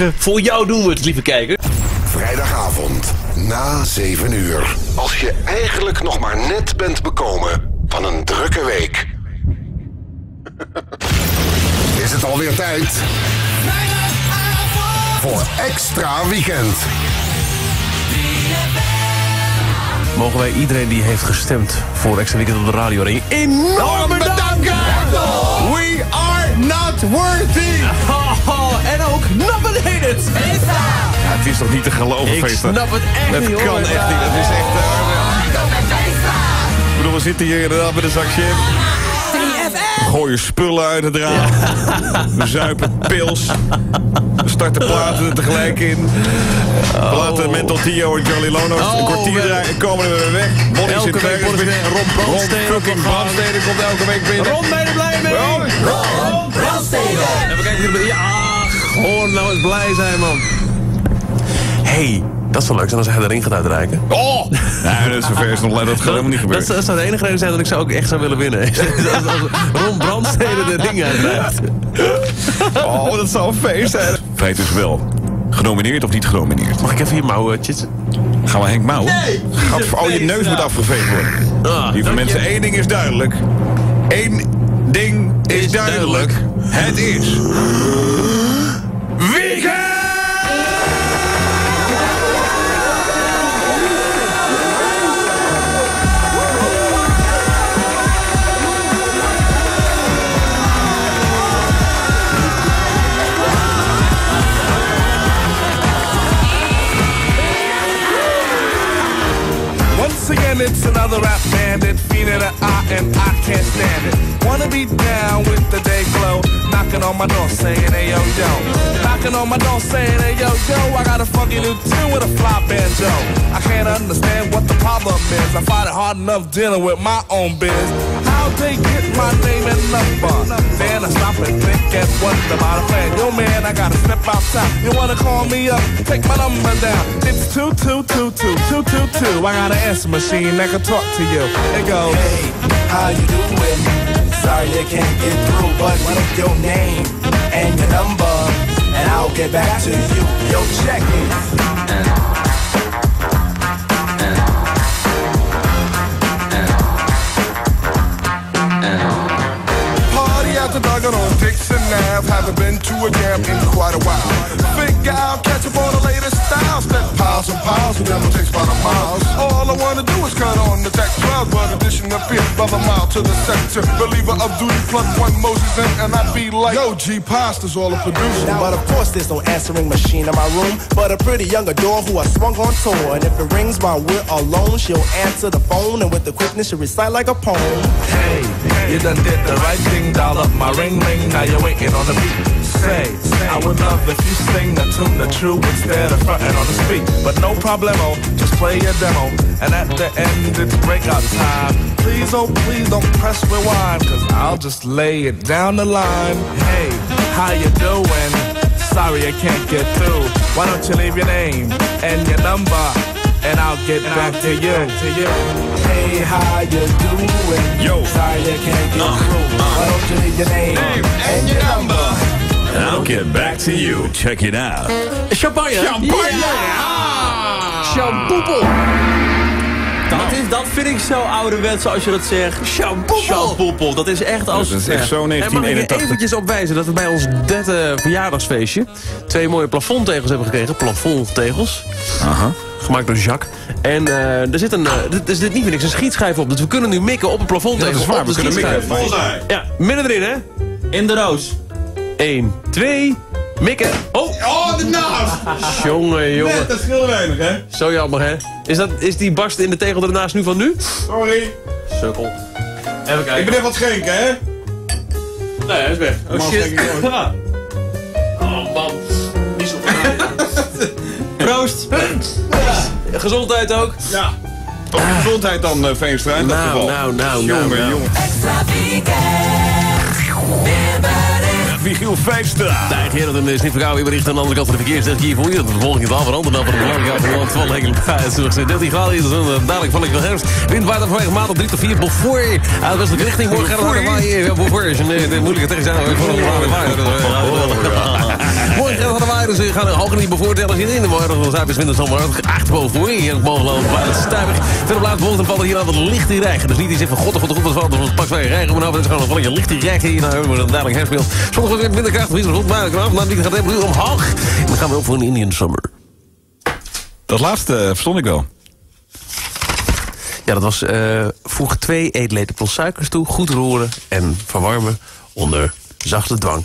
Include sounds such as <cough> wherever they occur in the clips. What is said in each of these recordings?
Voor jou doen we het, lieve kijker. Vrijdagavond na 7 uur. Als je eigenlijk nog maar net bent bekomen van een drukke week. <laughs> Is het alweer tijd voor extra weekend. Mogen wij iedereen die heeft gestemd voor extra weekend op de radio ring enorm bedanken! Het is toch niet te geloven, Ik snap het echt Dat niet, kan hoor. echt niet. Dat is echt... eh, ik bedoel, we zitten hier inderdaad met een zakje. We gooien spullen uit het raam. We zuipen pils. We starten platen er tegelijk in. We laten Mental Tio en Jolly Lono een Oh, kwartier we- draaien en komen er weer weg. Bonnie Elke zit week wordt binnen. er Ron Brandstede Ron fucking. Brandstede komt elke week binnen. Ron, ben je er blij mee? En we kijken hier... Ja, gewoon nou eens blij zijn, man. Hey, dat zou leuk zijn als hij de ring gaat uitreiken. Oh! Nee, dat is zover is nog dat gaat helemaal niet Dat, gebeuren. dat zou de enige reden zijn dat ik zou ook echt zou willen winnen. <laughs> als, als Ron Brandstede de ring uitreikt. Oh, dat zou een feest zijn. Feit is wel. Genomineerd of niet genomineerd? Mag ik even hier mouwtjes? Gaan we Henk Mouw? Nee. Oh, je neus moet afgeveegd worden. Ah, Lieve je. mensen, één ding is duidelijk. Eén ding is, Is duidelijk. duidelijk. Het is... it's another rap bandit, feeding an eye, and I can't stand it. Wanna be down with the day glow, knocking on my door saying, hey yo yo. Knocking on my door saying, hey yo yo, I got a funky new tune with a fly banjo. I can't understand what the problem is. I find it hard enough dealing with my own biz. How they get my name and number? Then I stop and think and wonder about a plan. Yo man, I gotta step outside. You wanna call me up? Take my number down. It's two two two two two two two. I got an answer machine that can talk to you. It goes. Hey, how you doing? Sorry I can't get through, but leave your name and your number, and I'll get back to you. Yo, check it. But addition appear brother mile to the sector. Believer of duty, plug one Moses in, and I'd be like, Yo, G Pasta's all a producer. But of course there's no answering machine in my room, but a pretty young adore who I swung on tour. And if it rings while we're alone, she'll answer the phone, and with the quickness she'll recite like a poem. Hey, you done did the right thing, dial up my ring ring, now you're waiting on the beat. Say, I would love if you sing the tune the true instead of fronting on the speak. But no problemo, just play your demo. And at the end, it's breakout time. Please, oh, please don't press rewind, cause I'll just lay it down the line. Hey, how you doing? Sorry I can't get through. Why don't you leave your name and your number? And I'll get back to you. To you. Hey, how you doing? Yo. Sorry I can't get through. Why don't you leave your name, and your number? And I'll get back to you. Check it out. Champagne. Champagne! Shampoepel. Dat, is, dat vind ik zo ouderwets als je dat zegt. Shampoepel. Dat is echt als... Dat is echt zo En mag ik 1981. je eventjes opwijzen dat we bij ons derde verjaardagsfeestje... twee mooie plafondtegels hebben gekregen. Plafondtegels. Aha. Gemaakt door Jacques. En eh, er zit een, eh, er zit niet voor niks een schietschijf op. Dus we kunnen nu mikken op een plafondtegel. Dat is waar, op we kunnen mikken. Ja, midden erin hè. In de roos. 1, 2, mikken. Oh, Oh, de naast! jongen, jongen. dat scheelde weinig, hè? Zo jammer hè. Is, dat, is die barst in de tegel ernaast nu van nu? Sorry. Sukkel. Even Ik kijken. ben even wat schenken, hè? Nee, hij is weg. Oh Man, shit. ik nooit. Ja. Oh man. Niet zo <laughs> Proost. Gezondheid ook. Ja. Op je gezondheid dan, eh, Veenstra, in dat Nou, geval. nou, nou, Jongen, nou, nou. jongen. Extra weekend. Michiel. Tijd heren, dan is niet verkouden. Je bericht aan de andere kant van de verkeersdag hier voor je. De volgende keer wel veranderd dan van de belangrijke van het land van. Zoals 13 graden is het dadelijk val ik wel herfst. Windwaarde vanwege maand op 3 tot 4 Beaufort. Uit westelijke richting. Morgen gaat het waaien. Ja, Beaufort is een eh, moeilijke tegenstander. Gaat het. Dus we gaan hoger in die bevoortellers in. De morgen Zuid is minder dan acht boven voor. Hier het mogelijk waar het stuivig. Verder laat vallen hier aan wat licht die rijgen. Dus niet iets van god, god, god, god, god, pak wij rijgen. Maar nou, het is gewoon een valletje licht die rijgt hier. Dan dadelijk herspeelt. Soms wordt het minder krachtig, is goed, maar knap. Dan gaat de temperatuur omhoog. En dan gaan we op voor een Indian Summer. Dat laatste eh, verstond ik wel. Ja, dat was eh voeg twee eetlepels suikers toe. Goed roeren en verwarmen onder zachte dwang.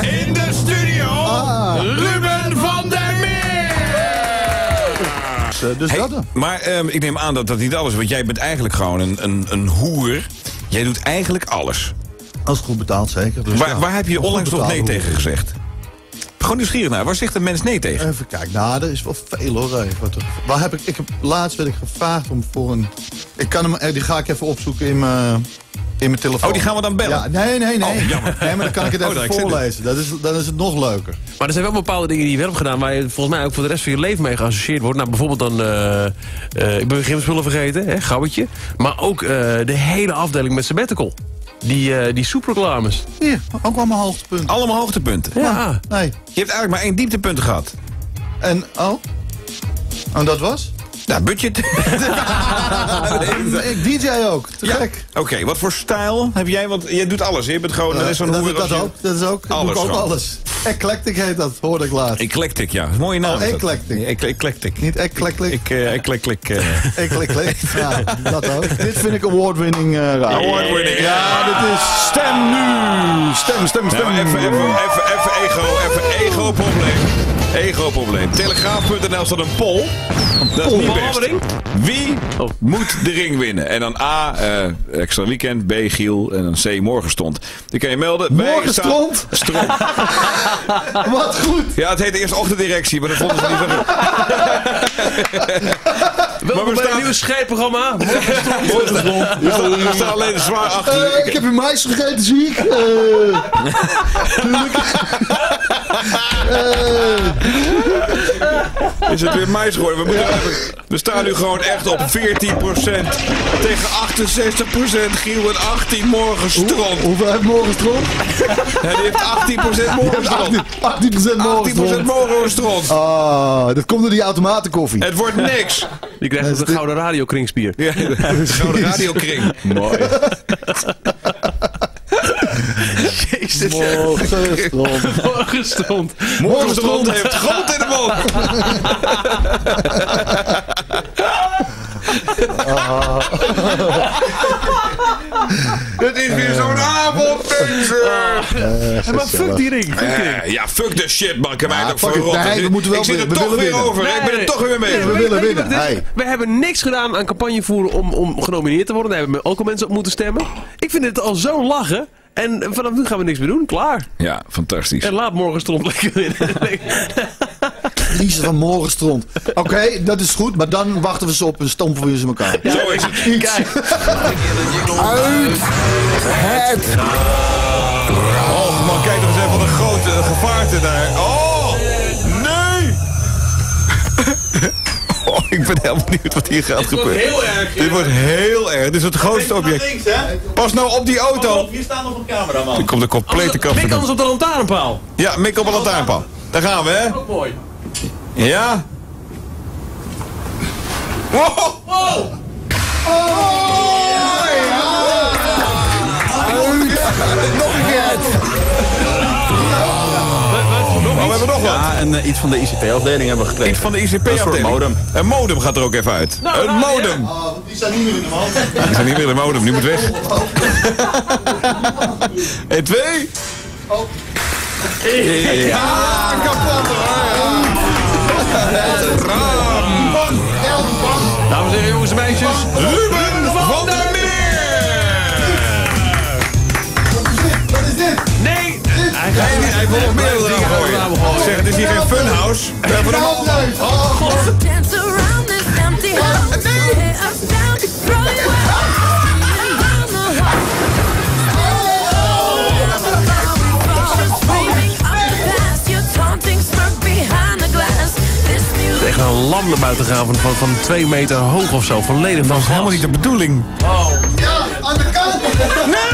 In de studio, Ruben van der Meer! Dus Hey, dat dan. maar ehm, ik neem aan dat dat niet alles is, want jij bent eigenlijk gewoon een, een, een hoer. Jij doet eigenlijk alles. Als het goed betaald, zeker. Dus Waar, ja, waar heb je onlangs nog nee tegen gezegd? Gewoon nieuwsgierig naar. Waar zegt een mens nee tegen? Even kijken, nou, er is wel veel hoor. Even. Wat er- Waar heb ik, ik heb, laatst werd ik gevraagd om voor een... Ik kan hem, eh, die ga ik even opzoeken in mijn, in mijn telefoon. Oh, die gaan we dan bellen? Ja, nee, nee, nee. Oh, jammer. Nee, maar dan kan ik het Oh, even er. voorlezen. Dat is, dan is het nog leuker. Maar er zijn wel bepaalde dingen die je wel hebt gedaan... waar je volgens mij ook voor de rest van je leven mee geassocieerd wordt. Nou, bijvoorbeeld dan... eh, eh, ik ben gymspullen vergeten, hè, gauwtje. Maar ook eh, de hele afdeling met sabbatical. Die, eh die soepreclames. Hier, ook wel mijn hoogtepunt. Allemaal hoogtepunten. Ja. Nee. Je hebt eigenlijk maar één dieptepunt gehad. En, oh? En dat was? Nou, budget. <laughs> Ik DJ ook. Te Ja. gek. Oké, wat voor stijl heb jij? Want jij doet alles. hè? Je bent gewoon... dat is zo'n dat, hoer dat, ook. Dat is ook. Alles doe ik ook gewoon. alles. Eclectic heet dat, hoorde ik laatst. Eclectic, ja. Mooie naam. Oh, is dat. eclectic. Ec- Eclectic. Niet eclectic. Ik, eh, eclectic. eh. <laughs> Eclectic. Ja, dat ook. <laughs> Dit vind ik award-winning eh radio. Award-winning, Ja, dit is stem nu. Stem, stem, stem. Nou, even, even, even ego-probleem. Telegraaf.nl staat een poll. Dat is niet best. Wie Oh. moet de ring winnen? En dan A, eh, extra weekend, B, Giel en dan C, morgenstond. Die kan je melden. Morgenstond? Stront. <laughs> Wat goed. Ja, het heette eerst ochtenddirectie, maar dat vonden ze niet zo goed. <laughs> Welkom bij staan- een nieuwe scheidprogramma. Morgenstond. <laughs> Er staat alleen zwaar achter. Eh, ik heb een mais gegeten, zie ik. Eh, Is het weer mais geworden? We, moeten we staan nu gewoon echt op 14% tegen 68% Giel en 18 morgen stront. hoeveel heeft morgenstront? Ja, die heeft 18% morgen stront. 18% 18% morgenstront. morgen stront. Ah, dat komt door die automatenkoffie. Het wordt niks. Die krijgt een gouden radiokringspier. Ja, de gouden radiokring. Mooi. <laughs> Jezus. Morgenstond. Morgen stront heeft grond in de mond. Het is weer zo'n avond, mensen. Maar fuck die ring. Fuck die ring. Eh, ja, fuck de shit, man. Ik heb mij Ja, toch. Nee, we moeten wel ik zit er. We toch willen weer winnen. over. ik ben er toch weer mee. we willen winnen. Hey. We hebben niks gedaan aan campagne voeren om, om genomineerd te worden. Daar hebben ook al mensen op moeten stemmen. Ik vind het al zo lachen. En vanaf nu gaan we niks meer doen. Klaar. Ja, fantastisch. En laat morgen stond lekker winnen. Lies van morgenstront. Oké, dat is goed, maar dan wachten we ze op en stompen we ze elkaar. Zo is het. Iets uit het Oh man, kijk nog eens even wat een grote gevaarte daar. Oh, nee! oh, ik ben heel benieuwd wat hier gaat gebeuren. heel erg. Dit wordt heel erg. Dit is het grootste object. Links, hè? Pas nou op die auto. Hier staat nog een cameraman. Er komt een complete kap Mik anders op de lantaarnpaal. Ja, mik op een lantaarnpaal. Daar gaan we, hè? Ook mooi. Ja. Wow. Nog een keer. Oh, we hebben nog wat. Ja, en eh, iets van de ICP-afdeling hebben we gekregen. Iets van de Een ICP-afdeling. modem. Een modem gaat er ook even uit. Nou, een nou, modem. Oh, die zijn niet meer in de man. <laughs> Die zijn niet meer de modem, die moet weg. <laughs> en twee. Ja, kapot hoor. Dames en heren, jongens en meisjes. Ruben Nog meer eraan gooien. Zeg, het is hier geen funhouse. We hebben hem. Oh. Echt een lam naar buiten gaan van, van, van twee meter hoog of zo. Volledig van Helemaal glas. niet de bedoeling. Ja, aan de kant. Nee! Nee,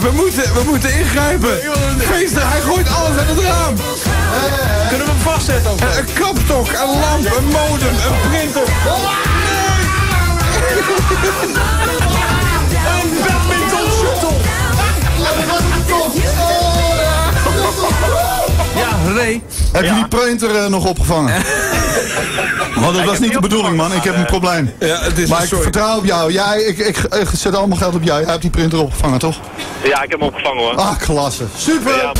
We moeten, we moeten ingrijpen. Feester, hij gooit alles uit het raam. Kunnen we hem vastzetten? Of? Een kapstok, een lamp, een modem, een printer. <laughs> Een badminton shuttle! Ja, Ray. Heb je die printer eh, nog opgevangen? <laughs> Want dat was niet de bedoeling, man. Ik heb een probleem. Ja, het is Maar een ik sorry. vertrouw op jou. Jij, ik, ik, ik zet allemaal geld op jou. Jij hebt die printer opgevangen, toch? Ja, ik heb hem opgevangen hoor. Ah, klasse. Super! Ja.